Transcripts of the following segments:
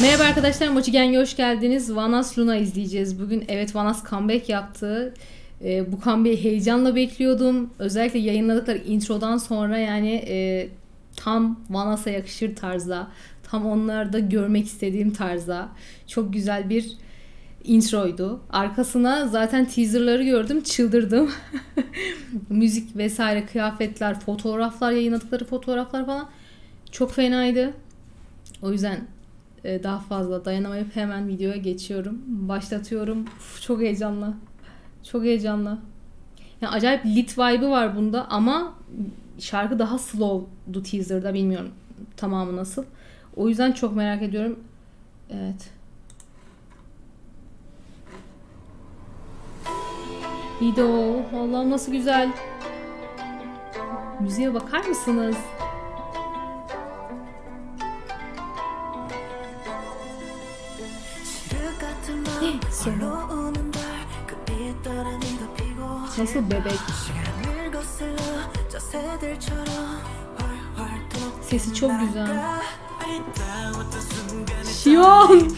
Merhaba arkadaşlar, Mochigeng'e hoş geldiniz. Vanas Luna izleyeceğiz. Bugün evet Vanas comeback yaptı. Ee, bu comeback'i heyecanla bekliyordum. Özellikle yayınladıkları introdan sonra yani e, tam Vanas'a yakışır tarzda, tam onlarda görmek istediğim tarzda çok güzel bir introydu. Arkasına zaten teaserları gördüm, çıldırdım. Müzik vesaire, kıyafetler, fotoğraflar, yayınladıkları fotoğraflar falan çok fenaydı. O yüzden e, daha fazla dayanamayıp hemen videoya geçiyorum. Başlatıyorum. Uf, çok heyecanlı. Çok heyecanlı. Yani acayip lit vibe'ı var bunda ama şarkı daha slow'du teaser'da bilmiyorum tamamı nasıl. O yüzden çok merak ediyorum. Evet. Video. Allah'ım nasıl güzel. Müziğe bakar mısınız? Sonra. Nasıl bebek? Sesi çok güzel. Xion!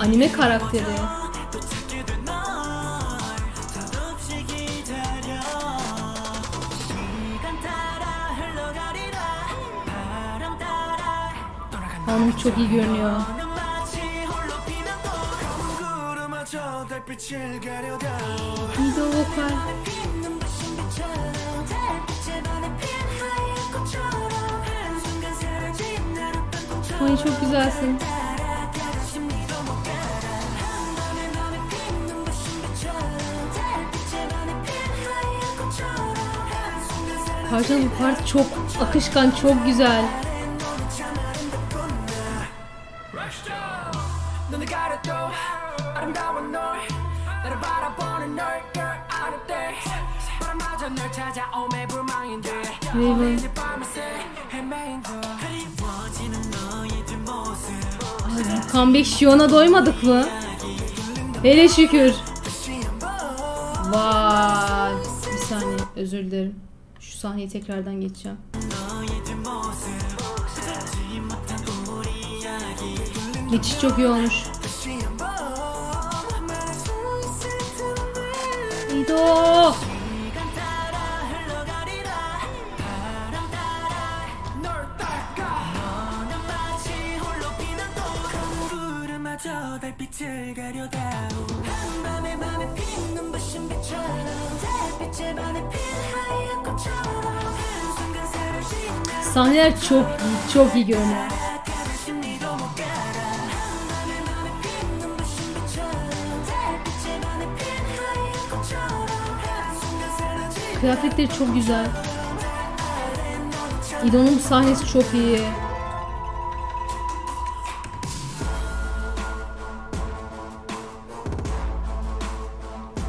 Anime karakteri. Hanım çok iyi görünüyor. Video vokal. Ay çok güzelsin. Parçanın bu parça çok akışkan, çok güzel. Raven. Ay, comeback Shion'a doymadık mı? Hele şükür. Vay. Bir saniye özür dilerim. Şu sahneyi tekrardan geçeceğim. Geçiş çok iyi olmuş. İdo. 달빛을 가려다오 한밤에 맘에 피는 눈부신 빛처럼 달빛에 반해 피는 하얀 꽃처럼 한순간 사라진 나 Sahneler çok iyi, çok iyi görünüyor. 다른 심리도 못 가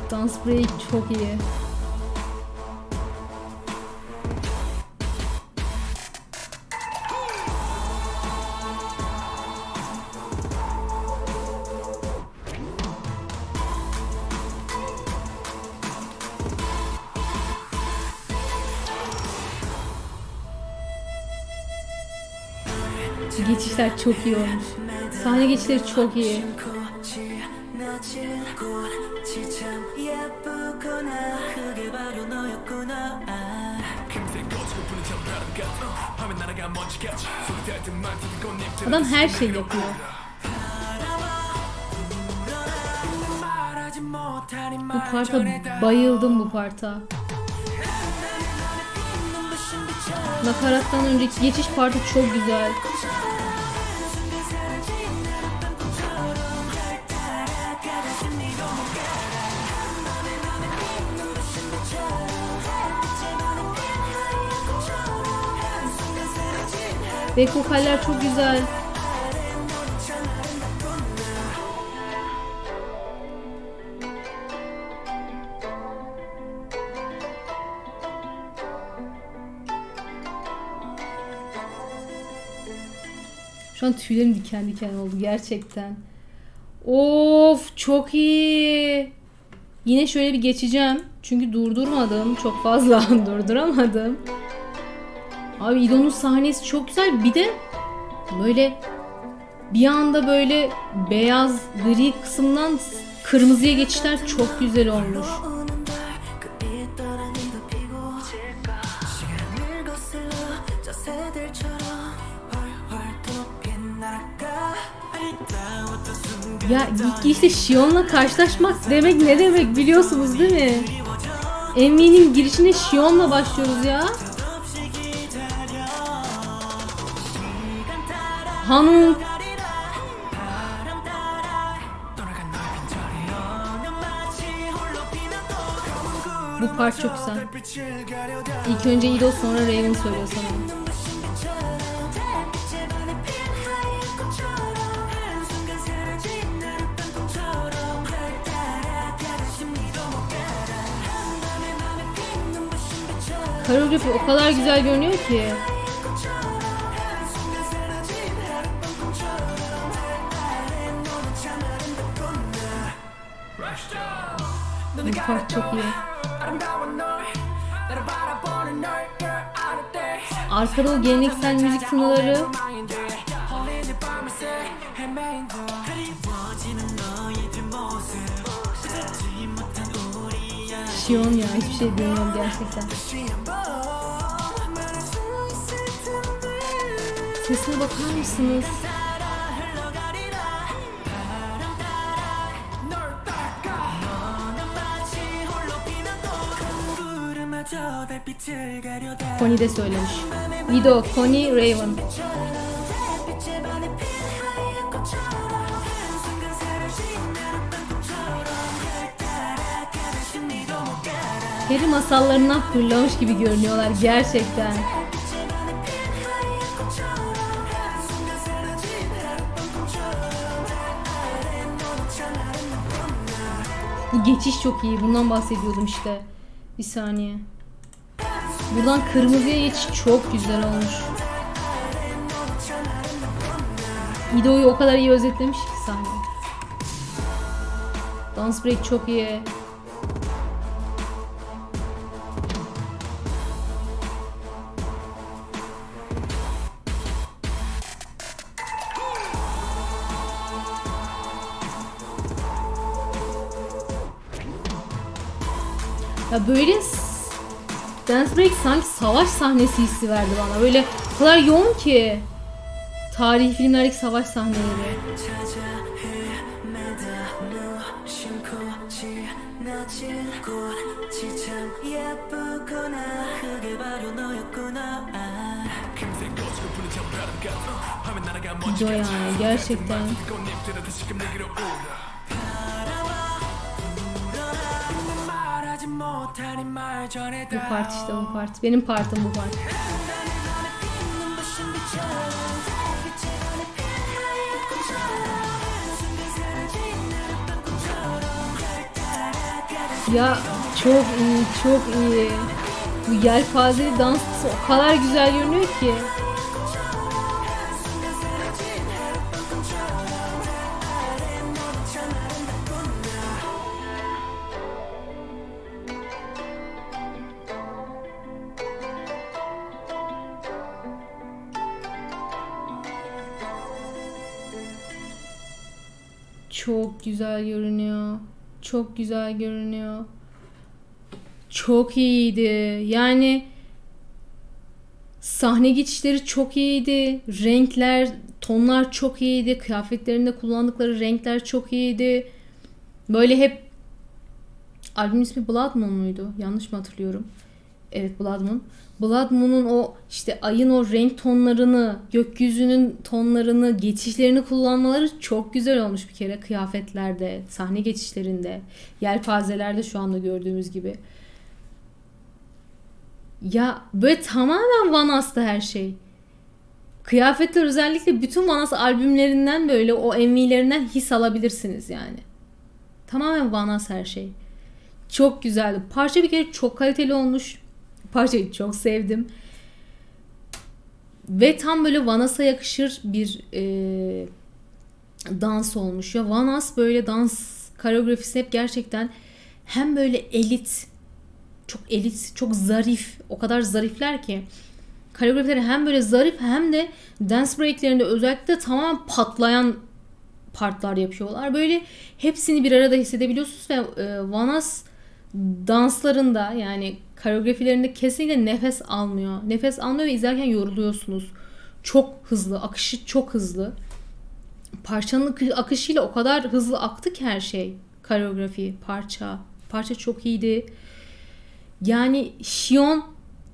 Dans break çok iyi. Geçişler çok iyi olmuş. Sahne geçişleri çok iyi. Adam her şeyi yapıyor. Bu parta bayıldım bu parta. Nakarattan önceki geçiş parti çok güzel. Back vokaller çok güzel. Şu an tüylerim diken diken oldu gerçekten. Of çok iyi. Yine şöyle bir geçeceğim. Çünkü durdurmadım. Çok fazla durduramadım. Abi İdo'nun sahnesi çok güzel. Bir de böyle bir anda böyle beyaz gri kısımdan kırmızıya geçişler çok güzel olmuş. Ya işte Shion'la karşılaşmak demek ne demek biliyorsunuz değil mi? Eminim girişine Shion'la başlıyoruz ya. 한 Bu parça çok güzel. İlk önce Ido sonra Raven söylüyor sanırım. Koreografi o kadar güzel görünüyor ki. Out of day Arkada o geleneksel müzik tınıları Shion ya hiçbir şey bilmiyorum gerçekten. Sesine bakar mısınız? Connie de söylemiş. Lido, Connie, Raven. Peri masallarından fırlamış gibi görünüyorlar gerçekten. Bu geçiş çok iyi. Bundan bahsediyordum işte. Bir saniye. Buradan kırmızıya geçiş çok güzel olmuş. Videoyu o kadar iyi özetlemiş ki sahne. Dance break çok iyi. Ya böyle Dance Break sanki savaş sahnesi hissi verdi bana. Böyle o kadar yoğun ki. Tarihi filmlerdeki savaş sahneleri. Joy yani gerçekten. Bu part işte bu part. Benim partım bu part. Ya çok iyi, çok iyi. Bu yelpazeli dans o kadar güzel görünüyor ki. Çok güzel görünüyor. Çok güzel görünüyor. Çok iyiydi. Yani sahne geçişleri çok iyiydi. Renkler, tonlar çok iyiydi. Kıyafetlerinde kullandıkları renkler çok iyiydi. Böyle hep albüm ismi Blood Moon muydu? Yanlış mı hatırlıyorum? Evet Blood Moon. Blood Moon'un o işte ayın o renk tonlarını, gökyüzünün tonlarını, geçişlerini kullanmaları çok güzel olmuş bir kere kıyafetlerde, sahne geçişlerinde, yelpazelerde şu anda gördüğümüz gibi. Ya böyle tamamen Vanas'ta her şey. Kıyafetler özellikle bütün Vanas albümlerinden böyle o MV'lerinden his alabilirsiniz yani. Tamamen Vanas her şey. Çok güzeldi. Parça bir kere çok kaliteli olmuş. Parçayı çok sevdim. Ve tam böyle Vanas'a yakışır bir e, dans olmuş. Ya Vanas böyle dans koreografisi hep gerçekten hem böyle elit çok elit, çok zarif, o kadar zarifler ki Koreografileri hem böyle zarif hem de dance breaklerinde özellikle tamamen patlayan partlar yapıyorlar. Böyle hepsini bir arada hissedebiliyorsunuz ve e, Vanas danslarında yani koreografilerinde kesinlikle nefes almıyor. Nefes almıyor ve izlerken yoruluyorsunuz. Çok hızlı, akışı çok hızlı. Parçanın akışıyla o kadar hızlı aktı ki her şey. Koreografi, parça. Parça çok iyiydi. Yani Shion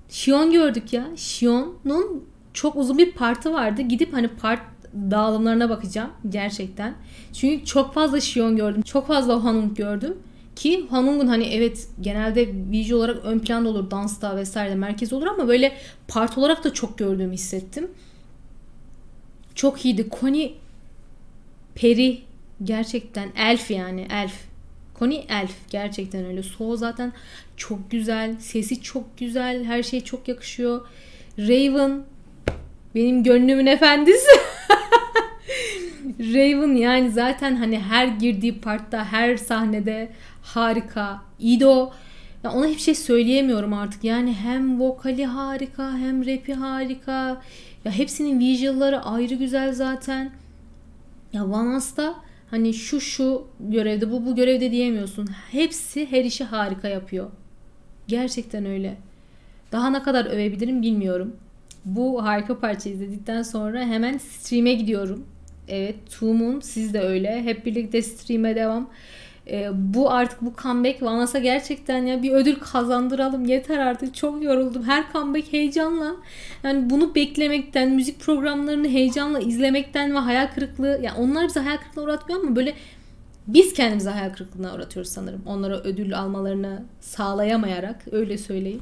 Shion gördük ya. Shion'un çok uzun bir partı vardı. Gidip hani part dağılımlarına bakacağım gerçekten. Çünkü çok fazla Shion gördüm. Çok fazla Hanung gördüm. Ki Hanung'un hani evet genelde visual olarak ön planda olur. Dansta vesaire merkez olur ama böyle part olarak da çok gördüğümü hissettim. Çok iyiydi. Koni Peri gerçekten elf yani elf. Connie elf gerçekten öyle. So zaten çok güzel. Sesi çok güzel. Her şey çok yakışıyor. Raven benim gönlümün efendisi. Raven yani zaten hani her girdiği partta, her sahnede harika. Ido ya ona hiçbir şey söyleyemiyorum artık. Yani hem vokali harika, hem rapi harika. Ya hepsinin visual'ları ayrı güzel zaten. Ya Vanas'ta hani şu şu görevde, bu bu görevde diyemiyorsun. Hepsi her işi harika yapıyor. Gerçekten öyle. Daha ne kadar övebilirim bilmiyorum. Bu harika parça izledikten sonra hemen stream'e gidiyorum. Evet Tuğmun siz de öyle. Hep birlikte stream'e devam. Ee, bu artık bu comeback Vanas'a gerçekten ya bir ödül kazandıralım. Yeter artık çok yoruldum. Her comeback heyecanla yani bunu beklemekten, müzik programlarını heyecanla izlemekten ve hayal kırıklığı yani onlar bize hayal kırıklığına uğratmıyor ama böyle biz kendimize hayal kırıklığına uğratıyoruz sanırım. Onlara ödül almalarını sağlayamayarak öyle söyleyeyim.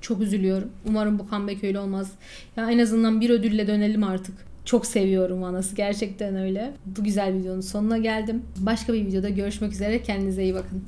Çok üzülüyorum. Umarım bu comeback öyle olmaz. Ya en azından bir ödülle dönelim artık. Çok seviyorum Vanas'ı. Gerçekten öyle. Bu güzel videonun sonuna geldim. Başka bir videoda görüşmek üzere. Kendinize iyi bakın.